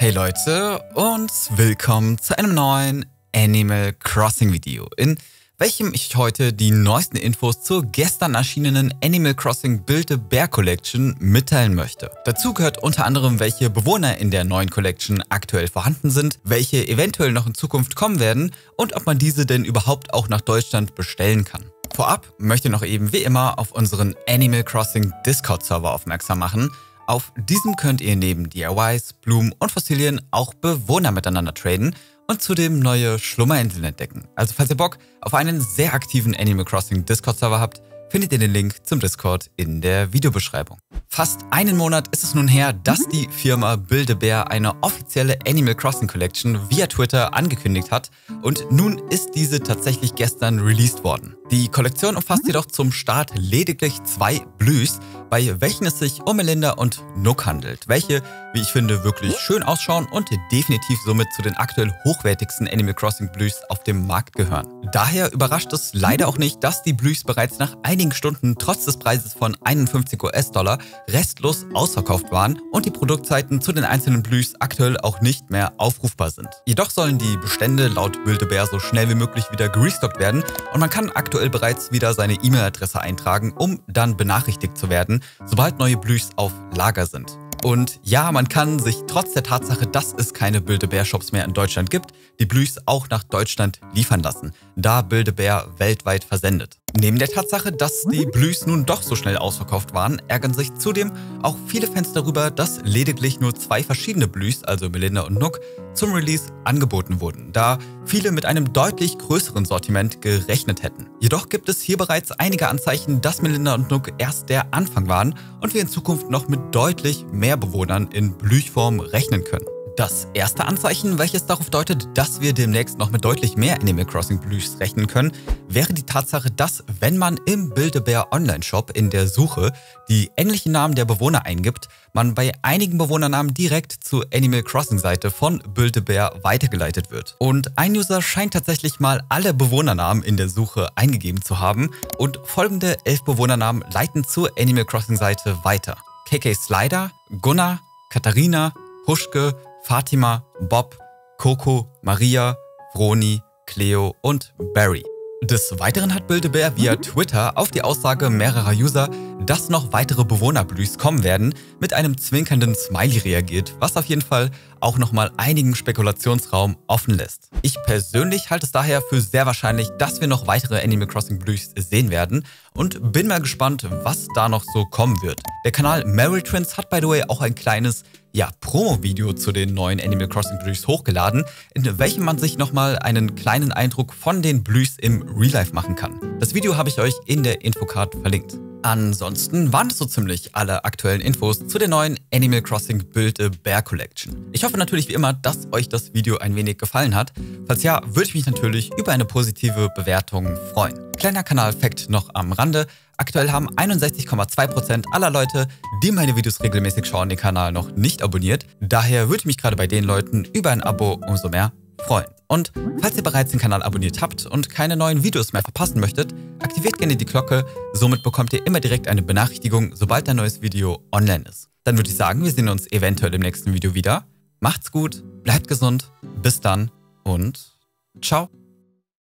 Hey Leute und willkommen zu einem neuen Animal Crossing Video, in welchem ich heute die neuesten Infos zur gestern erschienenen Animal Crossing Build-A-Bear Collection mitteilen möchte. Dazu gehört unter anderem, welche Bewohner in der neuen Collection aktuell vorhanden sind, welche eventuell noch in Zukunft kommen werden und ob man diese denn überhaupt auch nach Deutschland bestellen kann. Vorab möchte ich noch eben wie immer auf unseren Animal Crossing Discord Server aufmerksam machen, auf diesem könnt ihr neben DIYs, Blumen und Fossilien auch Bewohner miteinander traden und zudem neue Schlummerinseln entdecken. Also falls ihr Bock auf einen sehr aktiven Animal Crossing Discord-Server habt, findet ihr den Link zum Discord in der Videobeschreibung. Fast einen Monat ist es nun her, dass die Firma Build-A-Bear eine offizielle Animal Crossing Collection via Twitter angekündigt hat und nun ist diese tatsächlich gestern released worden. Die Kollektion umfasst jedoch zum Start lediglich zwei Blühs, bei welchen es sich um Melinda und Nook handelt, welche, wie ich finde, wirklich schön ausschauen und definitiv somit zu den aktuell hochwertigsten Animal Crossing Blühs auf dem Markt gehören. Daher überrascht es leider auch nicht, dass die Blühs bereits nach einigen Stunden trotz des Preises von 51 US-Dollar restlos ausverkauft waren und die Produktzeiten zu den einzelnen Blühs aktuell auch nicht mehr aufrufbar sind. Jedoch sollen die Bestände laut Build-A-Bear so schnell wie möglich wieder gerestockt werden und man kann aktuell bereits wieder seine E-Mail-Adresse eintragen, um dann benachrichtigt zu werden, sobald neue Blühs auf Lager sind. Und ja, man kann sich trotz der Tatsache, dass es keine Build-A-Bear-Shops mehr in Deutschland gibt, die Blühs auch nach Deutschland liefern lassen, da Build-A-Bear weltweit versendet. Neben der Tatsache, dass die Blühs nun doch so schnell ausverkauft waren, ärgern sich zudem auch viele Fans darüber, dass lediglich nur zwei verschiedene Blühs, also Melinda und Nook, zum Release angeboten wurden, da viele mit einem deutlich größeren Sortiment gerechnet hätten. Jedoch gibt es hier bereits einige Anzeichen, dass Melinda und Nook erst der Anfang waren und wir in Zukunft noch mit deutlich mehr Bewohnern in Blüchform rechnen können. Das erste Anzeichen, welches darauf deutet, dass wir demnächst noch mit deutlich mehr Animal Crossing Blues rechnen können, wäre die Tatsache, dass wenn man im Build-A-Bear Online-Shop in der Suche die ähnlichen Namen der Bewohner eingibt, man bei einigen Bewohnernamen direkt zur Animal Crossing-Seite von Build-A-Bear weitergeleitet wird. Und ein User scheint tatsächlich mal alle Bewohnernamen in der Suche eingegeben zu haben und folgende elf Bewohnernamen leiten zur Animal Crossing-Seite weiter. KK Slider, Gunnar, Katharina, Huschke, Fatima, Bob, Coco, Maria, Vroni, Cleo und Barry. Des Weiteren hat Build-A-Bear via Twitter auf die Aussage mehrerer User, dass noch weitere Bewohnerblühs kommen werden, mit einem zwinkernden Smiley reagiert, was auf jeden Fall auch nochmal einigen Spekulationsraum offen lässt. Ich persönlich halte es daher für sehr wahrscheinlich, dass wir noch weitere Animal Crossing Blühs sehen werden und bin mal gespannt, was da noch so kommen wird. Der Kanal Meryl Trends hat by the way auch ein kleines ja, Promo-Video zu den neuen Animal Crossing Blühs hochgeladen, in welchem man sich nochmal einen kleinen Eindruck von den Blühs im Real Life machen kann. Das Video habe ich euch in der Infocard verlinkt. Ansonsten waren es so ziemlich alle aktuellen Infos zu der neuen Animal Crossing Build-A-Bear Collection. Ich hoffe natürlich wie immer, dass euch das Video ein wenig gefallen hat. Falls ja, würde ich mich natürlich über eine positive Bewertung freuen. Kleiner Kanal-Fact noch am Rande. Aktuell haben 61,2% aller Leute, die meine Videos regelmäßig schauen, den Kanal noch nicht abonniert. Daher würde ich mich gerade bei den Leuten über ein Abo umso mehr freuen. Und falls ihr bereits den Kanal abonniert habt und keine neuen Videos mehr verpassen möchtet, aktiviert gerne die Glocke, somit bekommt ihr immer direkt eine Benachrichtigung, sobald ein neues Video online ist. Dann würde ich sagen, wir sehen uns eventuell im nächsten Video wieder. Macht's gut, bleibt gesund, bis dann und ciao.